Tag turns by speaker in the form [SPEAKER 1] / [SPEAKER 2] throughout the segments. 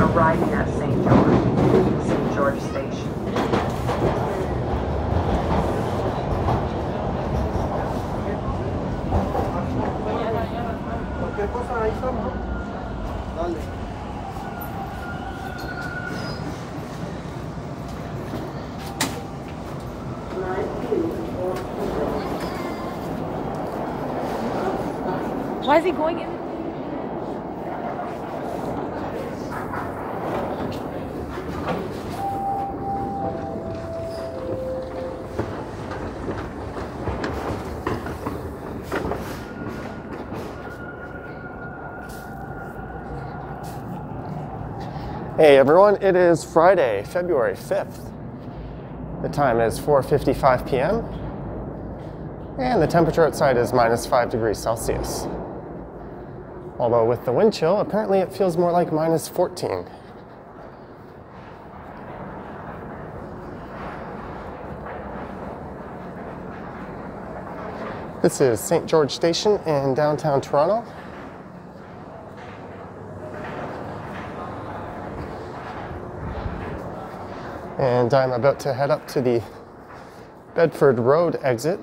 [SPEAKER 1] arriving at St. George, St. George Station.
[SPEAKER 2] Why is he going in?
[SPEAKER 3] Hey everyone, it is Friday, February 5th. The time is 4:55 p.m. and the temperature outside is minus 5 degrees Celsius. Although with the wind chill, apparently it feels more like minus 14. This is St. George Station in downtown Toronto. And I'm about to head up to the Bedford Road exit.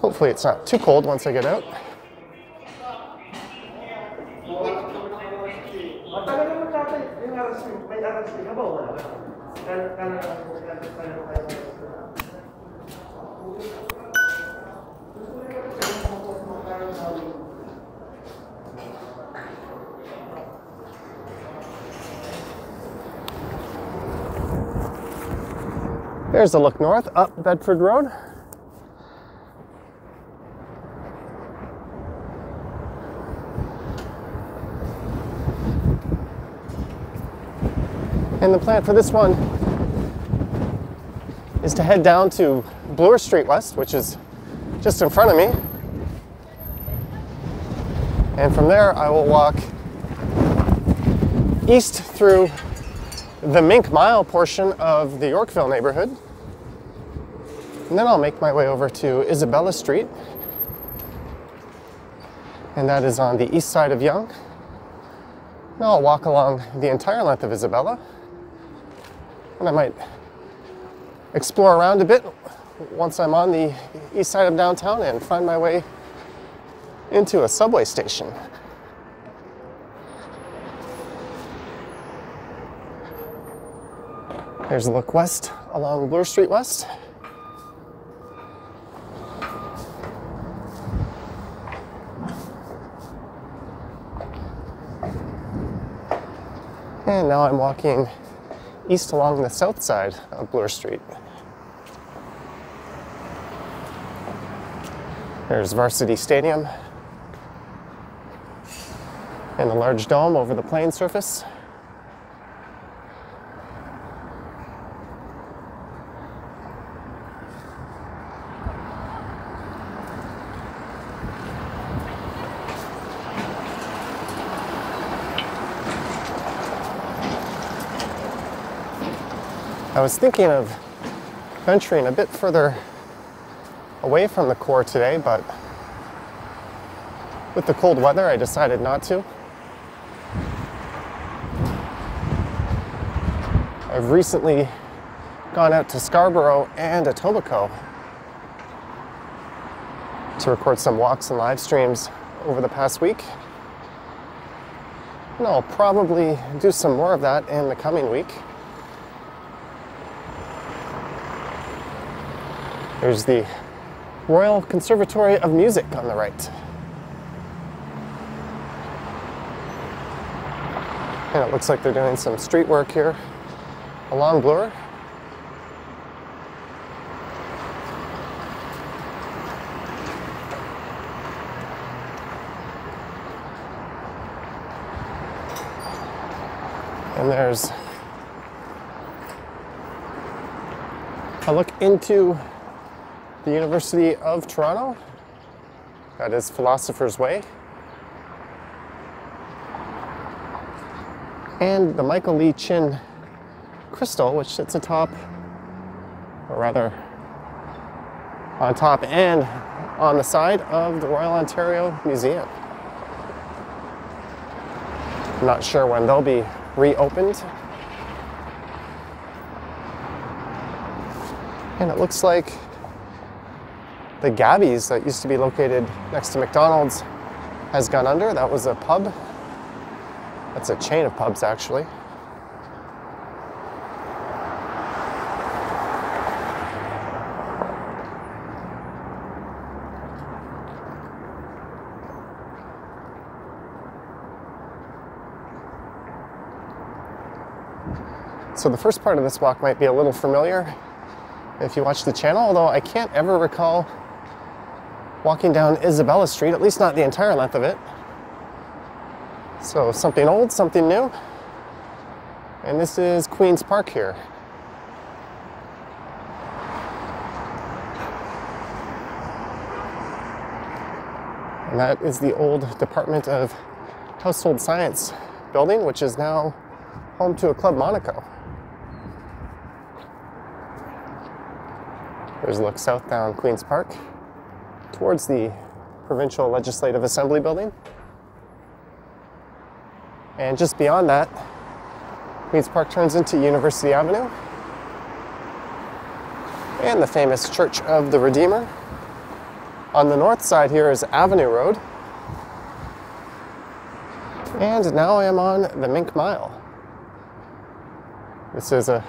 [SPEAKER 3] Hopefully it's not too cold once I get out. There's a look north up Bedford Road. And the plan for this one is to head down to Bloor Street West, which is just in front of me. And from there, I will walk east through the Mink Mile portion of the Yorkville neighborhood. And then I'll make my way over to Isabella Street. And that is on the east side of Yonge. Now I'll walk along the entire length of Isabella. And I might explore around a bit once I'm on the east side of downtown and find my way into a subway station. There's a look west along Bloor Street West. Now I'm walking east along the south side of Bloor Street. There's Varsity Stadium and a large dome over the playing surface. I was thinking of venturing a bit further away from the core today, but with the cold weather, I decided not to. I've recently gone out to Scarborough and Etobicoke to record some walks and live streams over the past week. And I'll probably do some more of that in the coming week. There's the Royal Conservatory of Music on the right. And it looks like they're doing some street work here A along Bloor. And there's a look into the University of Toronto. That is Philosopher's Way. And the Michael Lee Chin crystal, which sits atop, or rather on top and on the side of the Royal Ontario Museum. I'm not sure when they'll be reopened. And it looks like the Gabby's that used to be located next to McDonald's has gone under. That was a pub. That's a chain of pubs, actually. So the first part of this walk might be a little familiar if you watch the channel, although I can't ever recall walking down Isabella Street, at least not the entire length of it. So something old, something new. And this is Queen's Park here. And that is the old Department of Household Science building, which is now home to a Club Monaco. There's a look south down Queen's Park towards the Provincial Legislative Assembly building. And just beyond that, Queen's Park turns into University Avenue and the famous Church of the Redeemer. On the north side here is Avenue Road. And now I am on the Mink Mile. This is a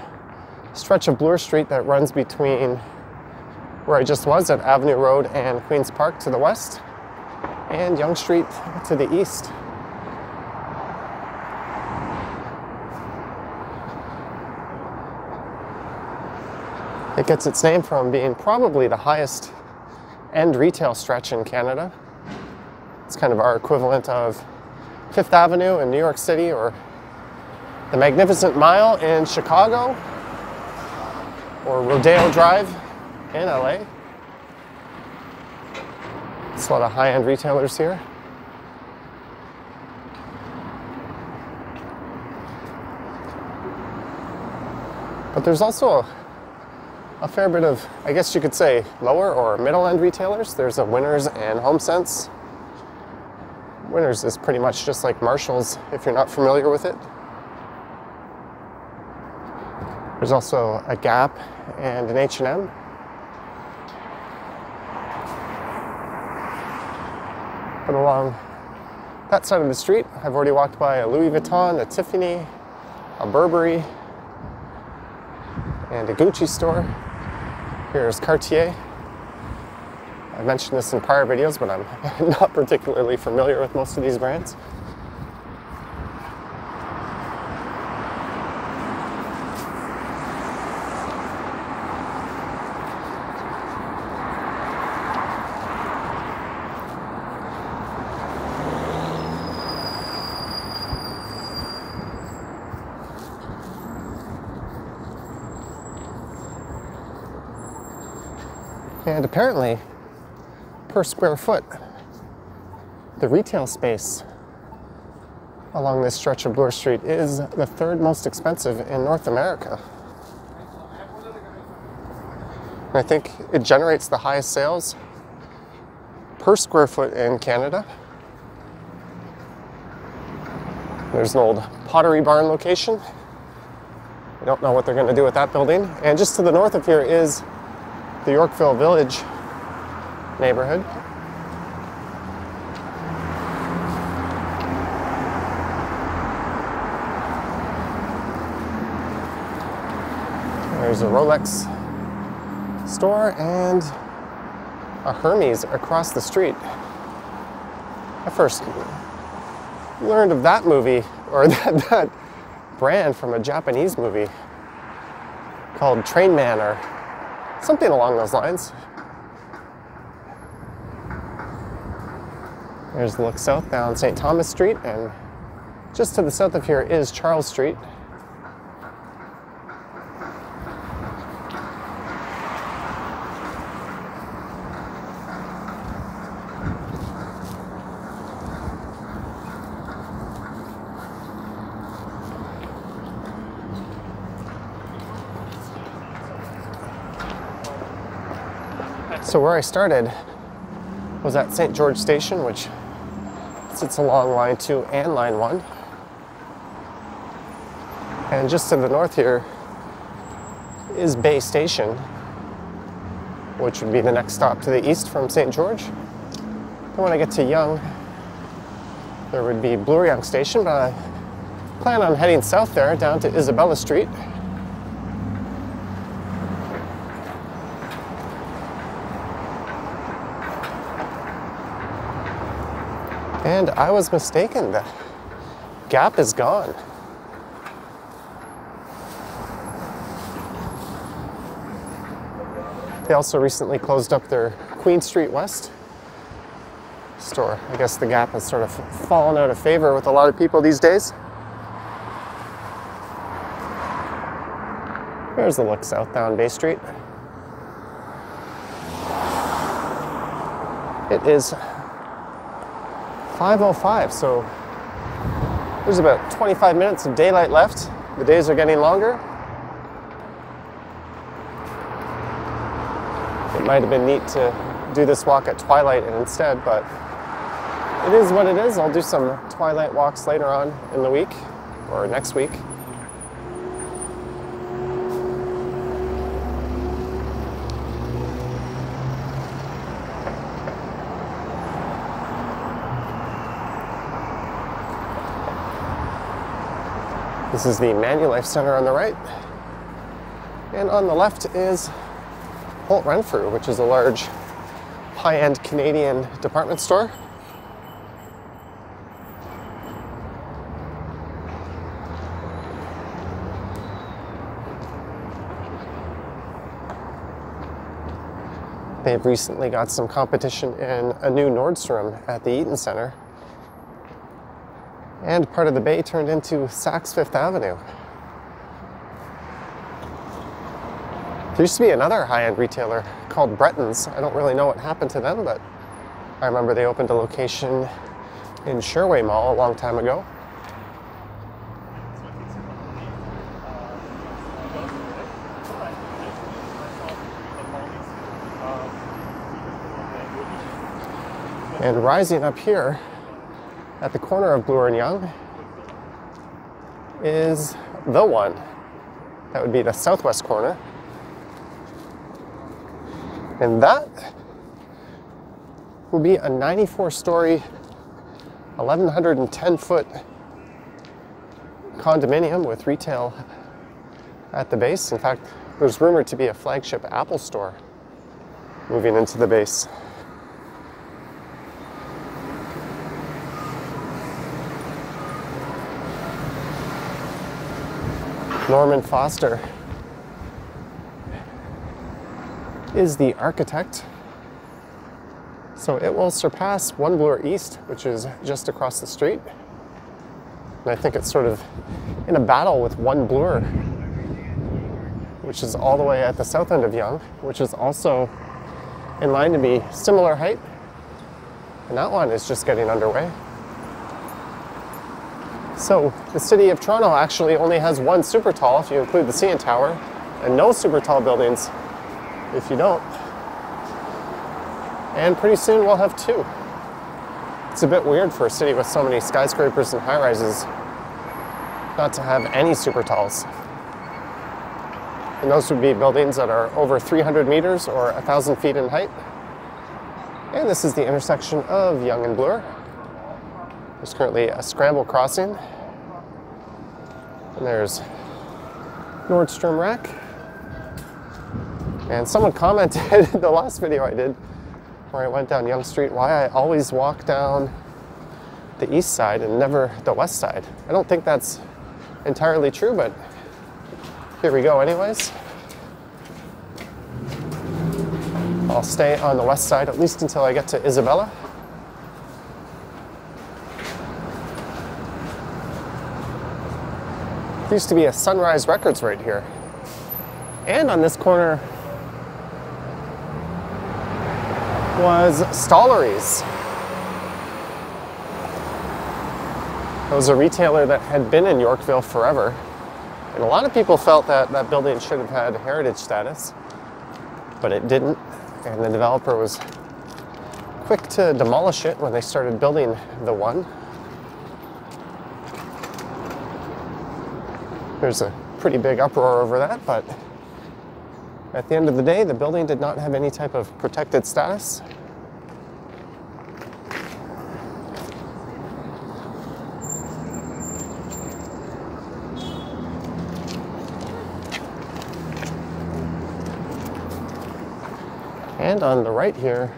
[SPEAKER 3] stretch of Bloor Street that runs between where I just was at Avenue Road and Queen's Park to the west, and Yonge Street to the east. It gets its name from being probably the highest end retail stretch in Canada. It's kind of our equivalent of Fifth Avenue in New York City or the Magnificent Mile in Chicago or Rodeo Drive in LA. It's a lot of high-end retailers here. But there's also a, a fair bit of, I guess you could say, lower or middle-end retailers. There's a Winners and HomeSense. Winners is pretty much just like Marshalls if you're not familiar with it. There's also a Gap and an H&M. But along that side of the street, I've already walked by a Louis Vuitton, a Tiffany, a Burberry, and a Gucci store. Here's Cartier. I've mentioned this in prior videos, but I'm not particularly familiar with most of these brands. And apparently, per square foot, the retail space along this stretch of Bloor Street is the third most expensive in North America. And I think it generates the highest sales per square foot in Canada. There's an old pottery barn location. I don't know what they're going to do with that building. And just to the north of here is the Yorkville Village neighborhood. There's a Rolex store and a Hermes across the street. I first learned of that movie or that, that brand from a Japanese movie called Train Man or something along those lines. There's the look south down St. Thomas Street, and just to the south of here is Charles Street. So where I started was at St. George Station, which sits along line 2 and line 1. And just to the north here is Bay Station, which would be the next stop to the east from St. George. And when I get to Yonge, there would be Bloor Yonge Station, but I plan on heading south there down to Isabella Street. And I was mistaken. The gap is gone. They also recently closed up their Queen Street West store. I guess the Gap has sort of fallen out of favor with a lot of people these days. There's the look south down Bay Street. It is 5.05, so there's about 25 minutes of daylight left. The days are getting longer. It might have been neat to do this walk at twilight instead, but it is what it is. I'll do some twilight walks later on in the week or next week. This is the Manulife Center on the right. And on the left is Holt Renfrew, which is a large high-end Canadian department store. They've recently got some competition in a new Nordstrom at the Eaton Center. And part of the bay turned into Saks Fifth Avenue. There used to be another high-end retailer called Bretton's. I don't really know what happened to them, but I remember they opened a location in Sherway Mall a long time ago. And rising up here at the corner of Bloor and Yonge is the one. That would be the southwest corner. And that will be a 94 story, 1110 foot condominium with retail at the base. In fact, there's rumored to be a flagship Apple store moving into the base. Norman Foster is the architect. So it will surpass One Bloor East, which is just across the street. And I think it's sort of in a battle with One Bloor, which is all the way at the south end of Yonge, which is also in line to be similar height. And that one is just getting underway. So the city of Toronto actually only has one super tall if you include the CN Tower, and no super tall buildings if you don't. And pretty soon we'll have two. It's a bit weird for a city with so many skyscrapers and high rises not to have any super talls. And those would be buildings that are over 300 meters or 1,000 feet in height. And this is the intersection of Yonge and Bloor. There's currently a scramble crossing. There's Nordstrom Rack. And someone commented in the last video I did where I went down Yonge Street why I always walk down the east side and never the west side. I don't think that's entirely true, but here we go anyways. I'll stay on the west side at least until I get to Isabella. There used to be a Sunrise Records right here. And on this corner was Stollery's. It was a retailer that had been in Yorkville forever. And a lot of people felt that that building should have had heritage status, but it didn't. And the developer was quick to demolish it when they started building the one. There's a pretty big uproar over that, but at the end of the day, the building did not have any type of protected status. And on the right here,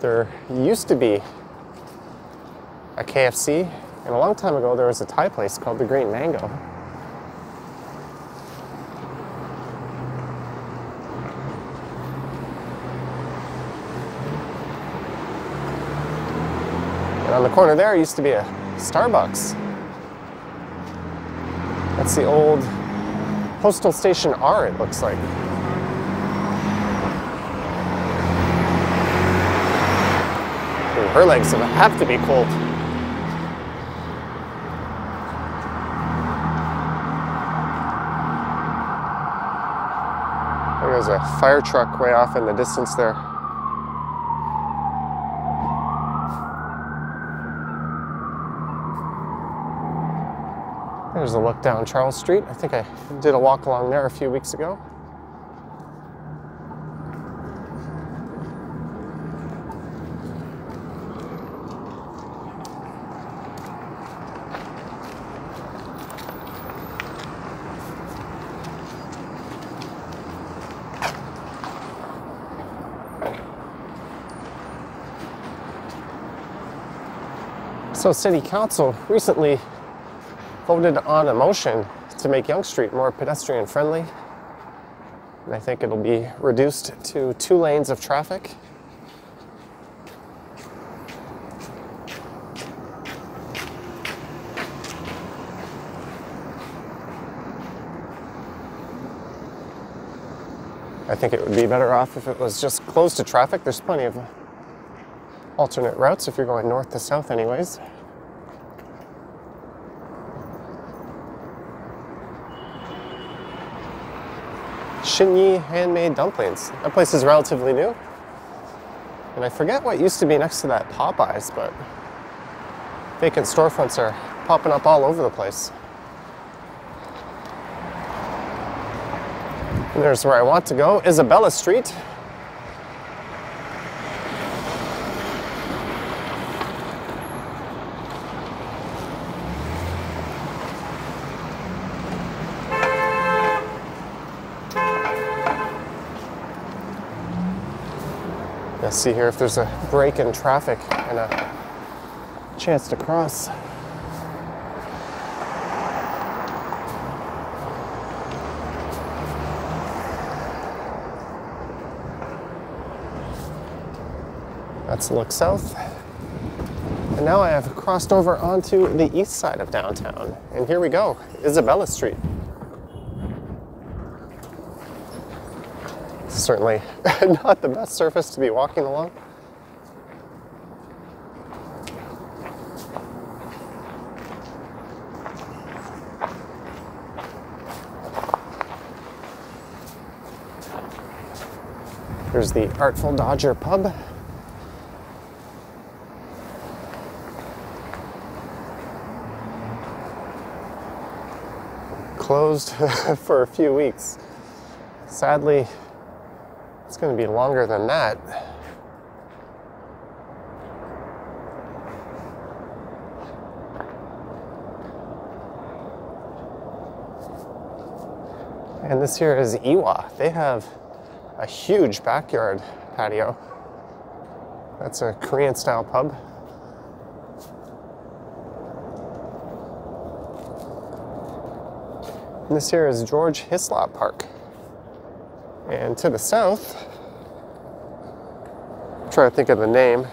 [SPEAKER 3] there used to be a KFC, and a long time ago there was a Thai place called the Green Mango. On the corner there used to be a Starbucks. That's the old postal station R, it looks like. Ooh, her legs have to be cold. There's a fire truck way off in the distance there. A look down Charles Street. I think I did a walk along there a few weeks ago. So, City Council recently voted on a motion to make Yonge Street more pedestrian friendly. And I think it'll be reduced to two lanes of traffic. I think it would be better off if it was just closed to traffic. There's plenty of alternate routes if you're going north to south, anyways. Shinyi Handmade Dumplings. That place is relatively new. And I forget what used to be next to that Popeyes, but vacant storefronts are popping up all over the place. And there's where I want to go, Isabella Street. Let's see here if there's a break in traffic and a chance to cross. That's look south. And now I have crossed over onto the east side of downtown. And here we go, Isabella Street. Certainly not the best surface to be walking along. There's the Artful Dodger Pub. Closed for a few weeks. Sadly, it's going to be longer than that. And this here is Iwa. They have a huge backyard patio. That's a Korean style pub. And this here is George Hislop Park. And to the south, I'm trying to think of the name.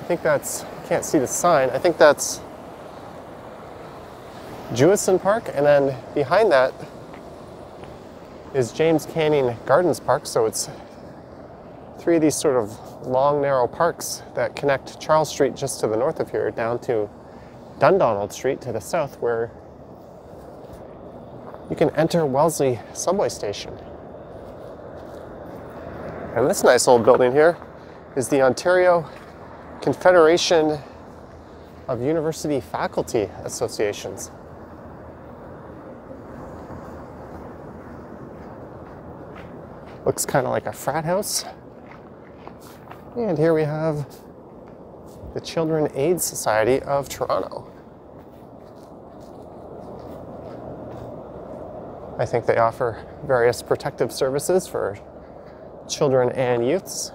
[SPEAKER 3] I think that's, I can't see the sign. I think that's Jewison Park. And then behind that is James Canning Gardens Park. So it's three of these sort of long, narrow parks that connect Charles Street just to the north of here down to Dundonald Street to the south, where you can enter Wellesley subway station. And this nice old building here is the Ontario Confederation of University Faculty Associations. Looks kind of like a frat house. And here we have the Children Aid Society of Toronto. I think they offer various protective services for children and youths.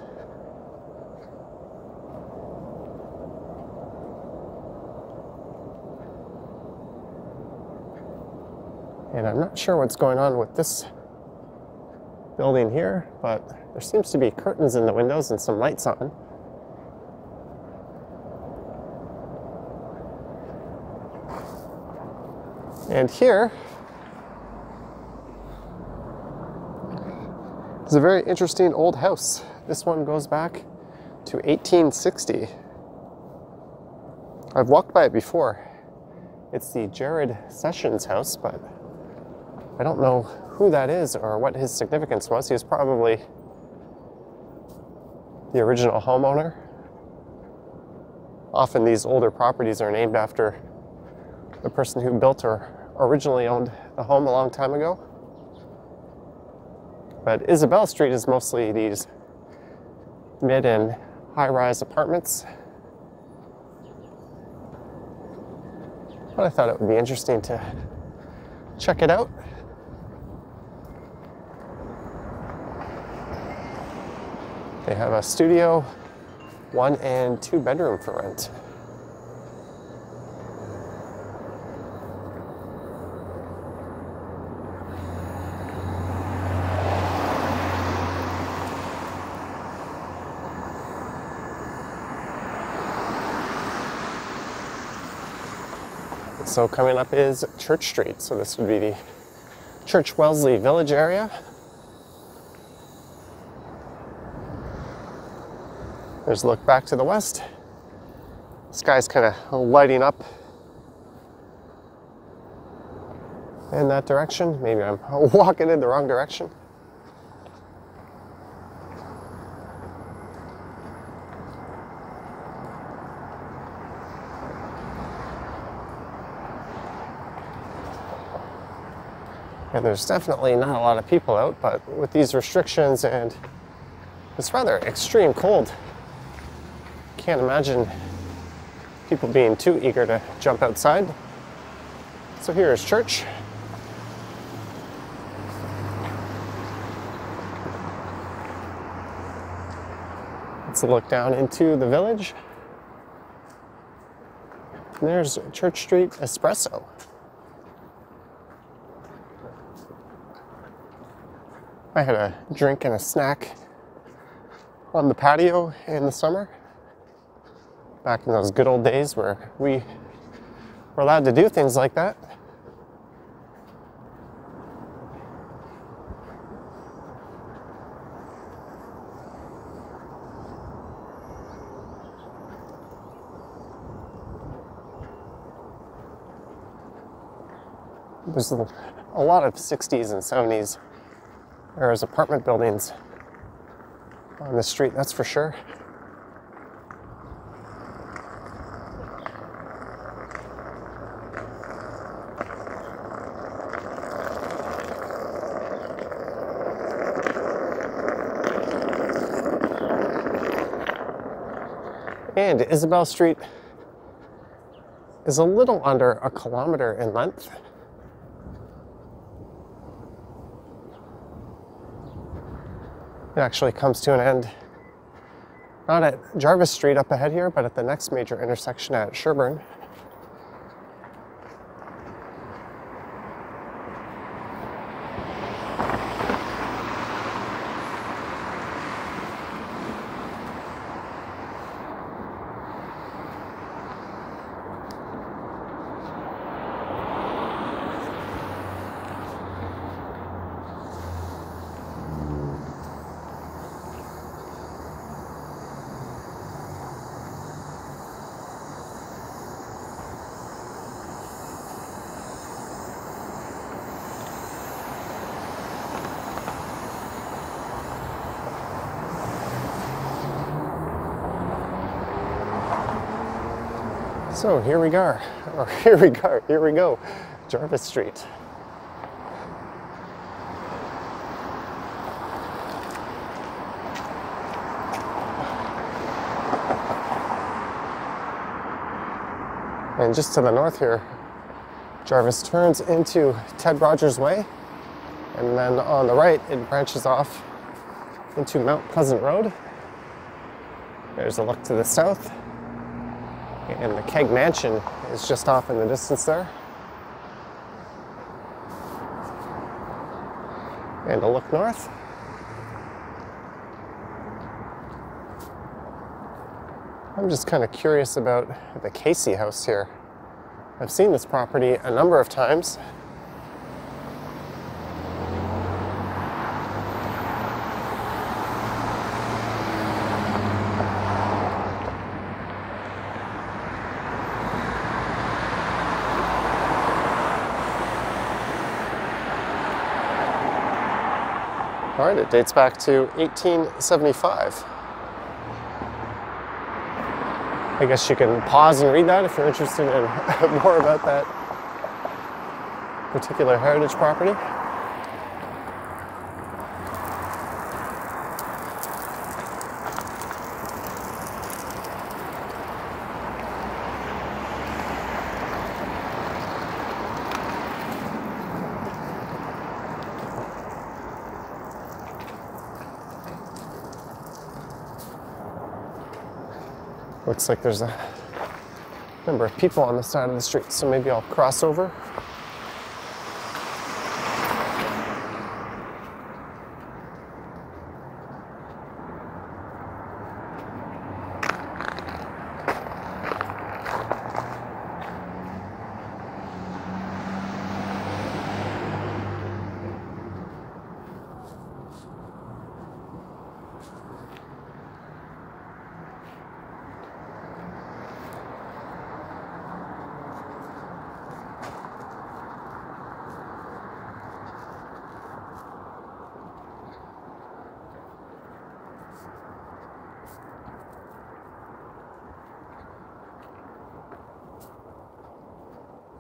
[SPEAKER 3] And I'm not sure what's going on with this building here, but there seems to be curtains in the windows and some lights on. And here is a very interesting old house. This one goes back to 1860. I've walked by it before. It's the Jared Sessions house, but I don't know who that is or what his significance was. He was probably the original homeowner. Often these older properties are named after the person who built or originally owned the home a long time ago. But Isabella Street is mostly these mid and high rise apartments. But I thought it would be interesting to check it out. They have a studio, one and two bedroom for rent. So coming up is Church Street. So this would be the Church Wellesley Village area. There's a look back to the west. Sky's kind of lighting up in that direction. Maybe I'm walking in the wrong direction. And there's definitely not a lot of people out, but with these restrictions and it's rather extreme cold, can't imagine people being too eager to jump outside. So here is church. Let's look down into the village. And there's Church Street Espresso. I had a drink and a snack on the patio in the summer back in those good old days where we were allowed to do things like that. There's a lot of 60s and 70s era's apartment buildings on the street, that's for sure. And Isabel Street is a little under a kilometer in length. Actually comes to an end not at Jarvis Street up ahead here, but at the next major intersection at Sherbourne. So here we go, or here we go, here we go, Jarvis Street. And just to the north here, Jarvis turns into Ted Rogers Way. And then on the right, it branches off into Mount Pleasant Road. There's a look to the south. And the Keg Mansion is just off in the distance there. And a look north. I'm just kind of curious about the Casey house here. I've seen this property a number of times. It dates back to 1875. I guess you can pause and read that if you're interested in more about that particular heritage property. Looks like there's a number of people on the side of the street, so maybe I'll cross over.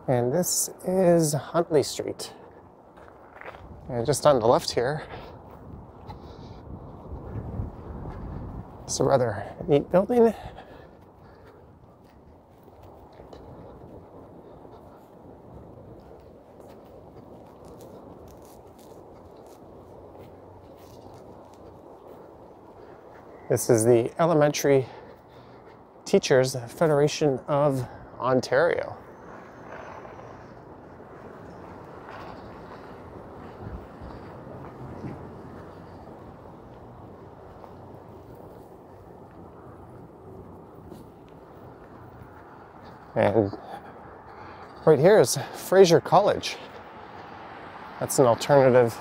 [SPEAKER 3] And this is Huntley Street. And just on the left here, it's a rather neat building. This is the Elementary Teachers Federation of Ontario. And right here is Fraser College. That's an alternative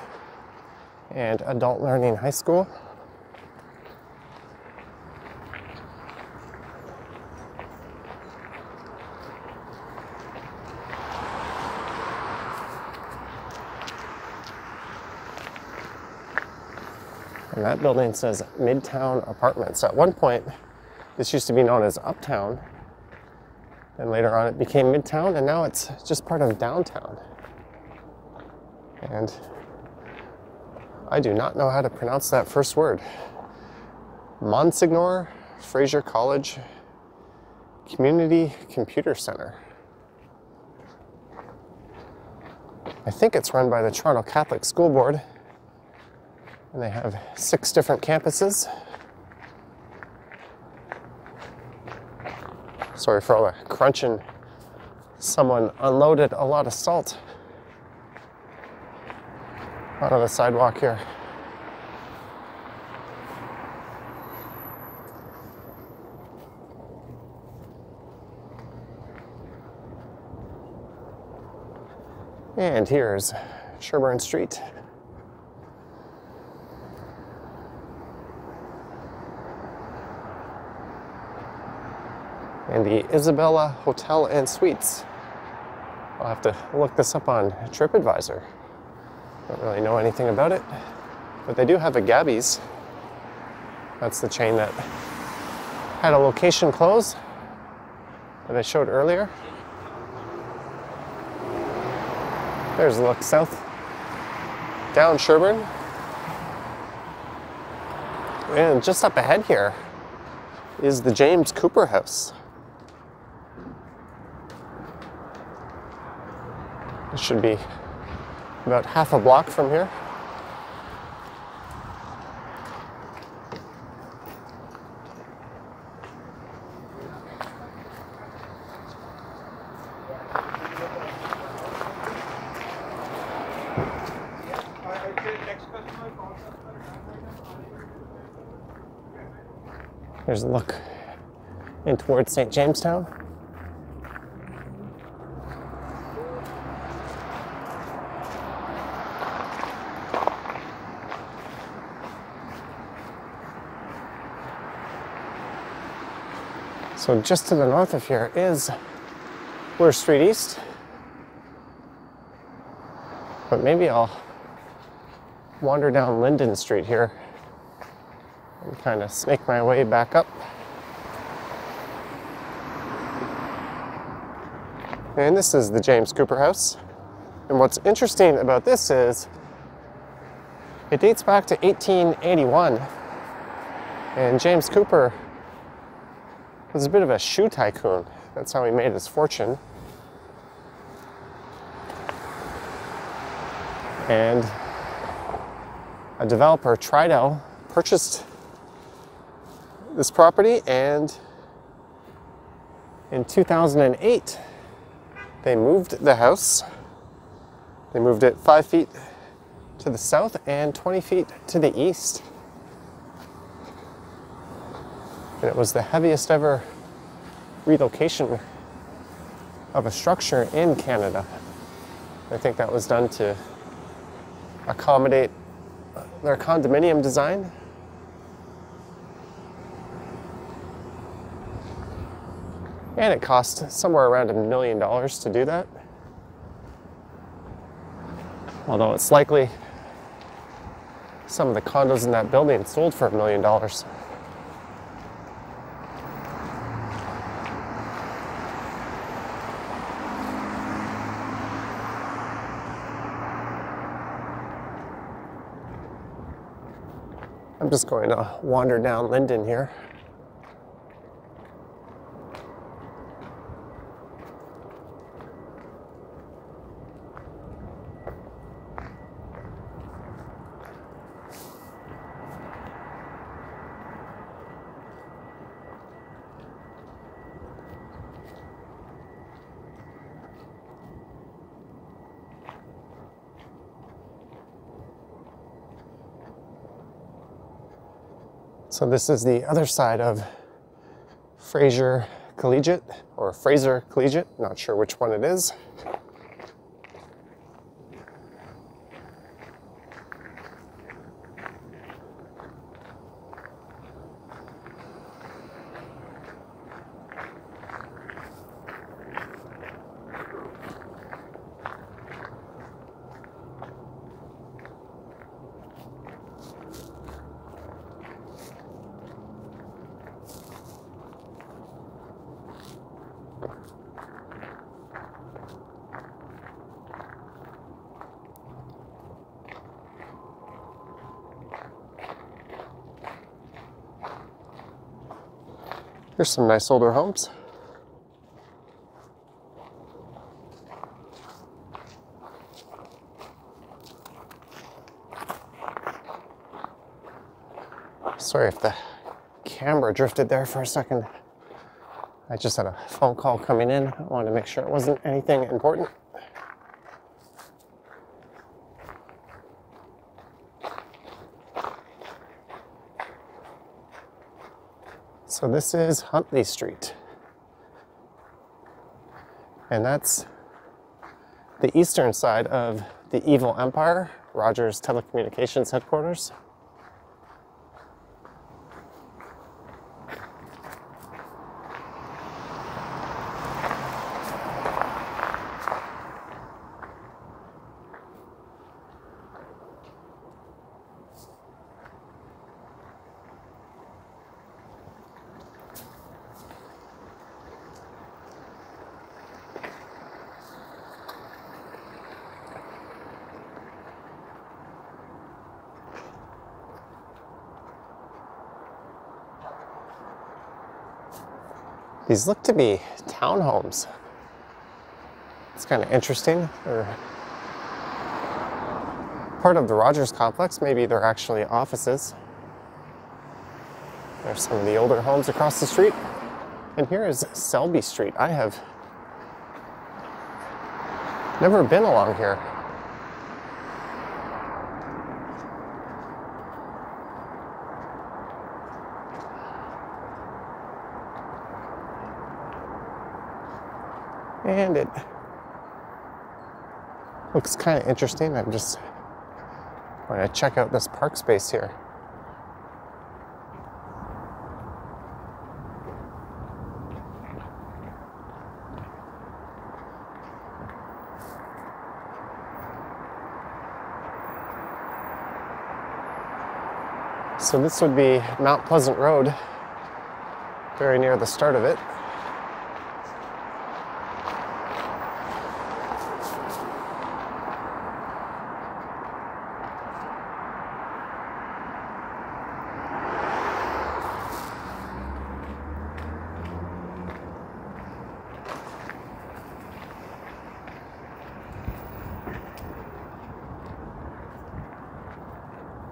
[SPEAKER 3] and adult learning high school. And that building says Midtown Apartments. At one point, this used to be known as Uptown, and later on it became Midtown, and now it's just part of downtown. And I do not know how to pronounce that first word. Monsignor Fraser College Community Computer Center. I think it's run by the Toronto Catholic School Board, and they have six different campuses. Sorry for all the crunching. Someone unloaded a lot of salt out of the sidewalk here. And here's Sherbourne Street. And the Isabella Hotel and Suites. I'll have to look this up on TripAdvisor. Don't really know anything about it, but they do have a Gabby's. That's the chain that had a location close that I showed earlier. There's a look south down Sherbourne. And just up ahead here is the James Cooper House. It should be about half a block from here. Here's a look in towards St. Jamestown. So just to the north of here is Bloor Street East. But maybe I'll wander down Linden Street here and kind of snake my way back up. And this is the James Cooper House. And what's interesting about this is it dates back to 1881. And James Cooper was a bit of a shoe tycoon. That's how he made his fortune. And a developer, Tridel, purchased this property and in 2008 they moved the house. They moved it five feet to the south and 20 feet to the east. And it was the heaviest ever relocation of a structure in Canada. I think that was done to accommodate their condominium design. And it cost somewhere around a million dollars to do that. Although it's likely some of the condos in that building sold for a million dollars. I'm just going to wander down Linden here. So this is the other side of Fraser Collegiate or Fraser Collegiate, not sure which one it is. Here's some nice older homes. Sorry if the camera drifted there for a second. I just had a phone call coming in. I wanted to make sure it wasn't anything important. So this is Huntley Street. And that's the eastern side of the Evil Empire, Rogers Telecommunications headquarters. These look to be townhomes. It's kind of interesting. They're part of the Rogers complex. Maybe they're actually offices. There's some of the older homes across the street. And here is Selby Street. I have never been along here. And it looks kind of interesting. I'm just going to check out this park space here. So this would be Mount Pleasant Road, very near the start of it.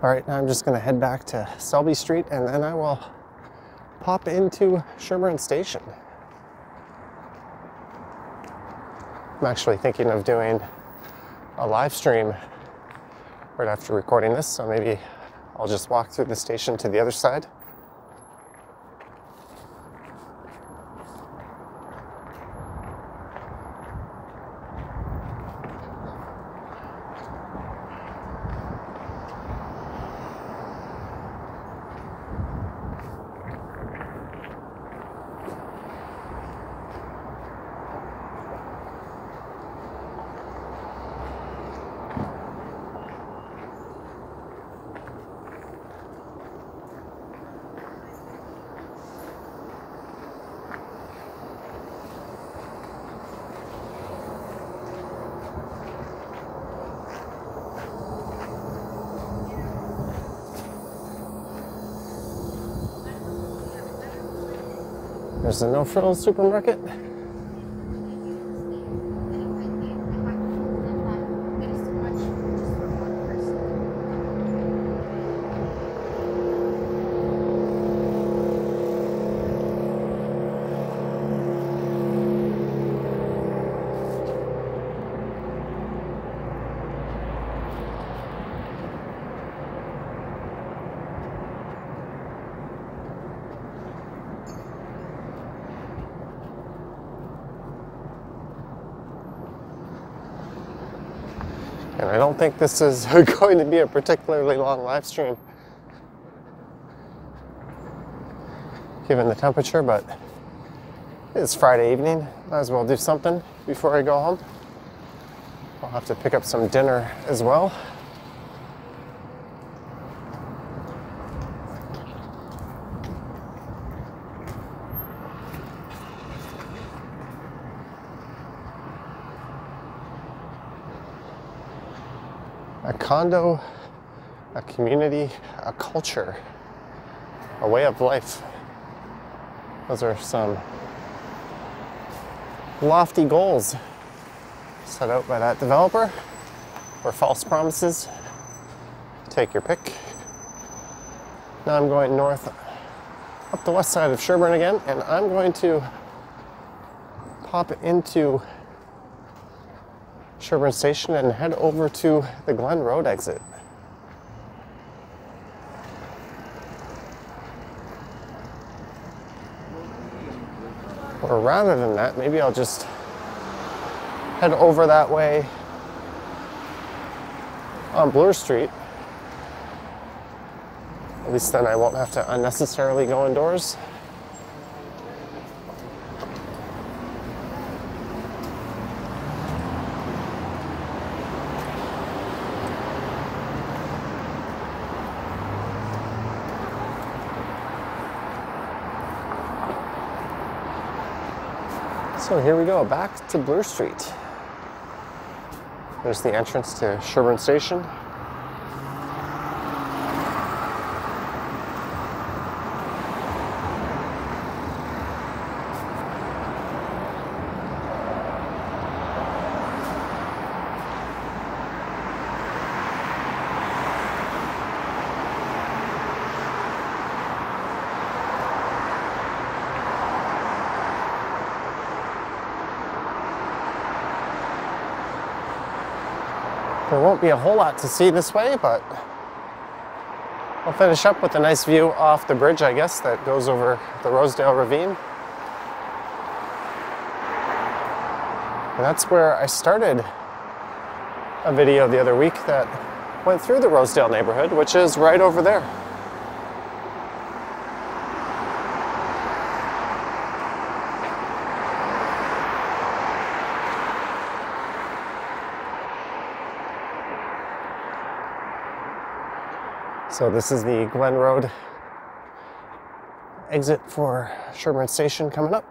[SPEAKER 3] All right, now I'm just gonna head back to Selby Street and then I will pop into Sherbourne Station. I'm actually thinking of doing a live stream right after recording this, so maybe I'll just walk through the station to the other side. There's the No Frills supermarket. And I don't think this is going to be a particularly long live stream given the temperature, but it's Friday evening. Might as well do something before I go home. I'll have to pick up some dinner as well. Condo, a community, a culture, a way of life. Those are some lofty goals set out by that developer or false promises. Take your pick. Now I'm going north up the west side of Sherbourne again, and I'm going to pop into Station and head over to the Glen Road exit. Or rather than that, maybe I'll just head over that way on Bloor Street. At least then I won't have to unnecessarily go indoors. So here we go, back to Bloor Street. There's the entrance to Sherbourne Station. There won't be a whole lot to see this way, but I'll finish up with a nice view off the bridge, I guess, that goes over the Rosedale Ravine. And that's where I started a video the other week that went through the Rosedale neighborhood, which is right over there. So this is the Glen Road exit for Sherbourne Station coming up.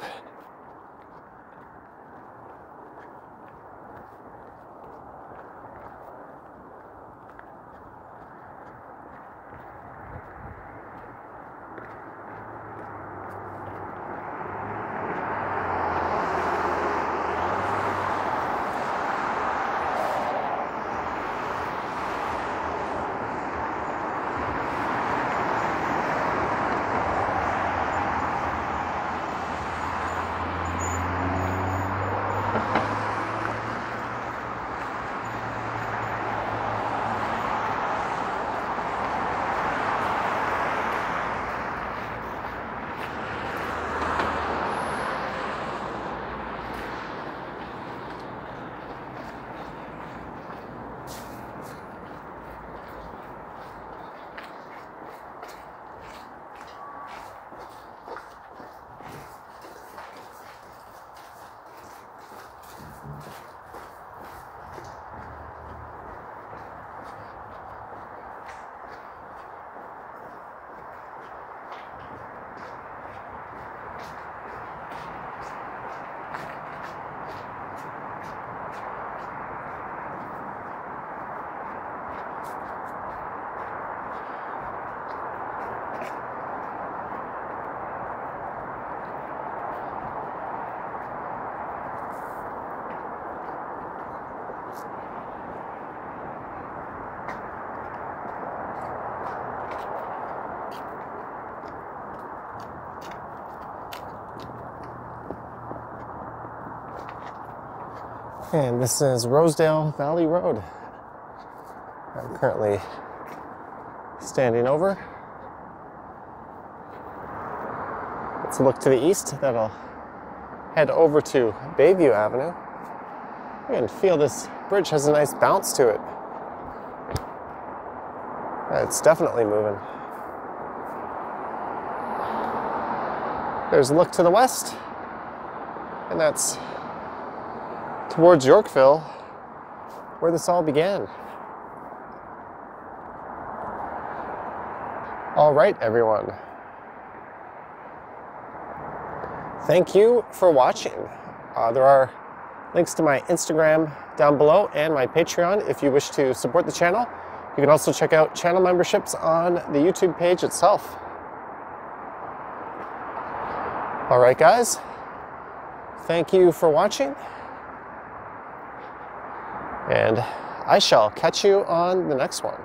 [SPEAKER 3] And this is Rosedale Valley Road. I'm currently standing over. Let's look to the east. That'll head over to Bayview Avenue. You can feel this bridge has a nice bounce to it. It's definitely moving. There's a look to the west, and that's towards Yorkville, where this all began. All right, everyone. Thank you for watching. Uh, there are links to my Instagram down below and my Patreon if you wish to support the channel. You can also check out channel memberships on the YouTube page itself. All right, guys. Thank you for watching. And I shall catch you on the next one.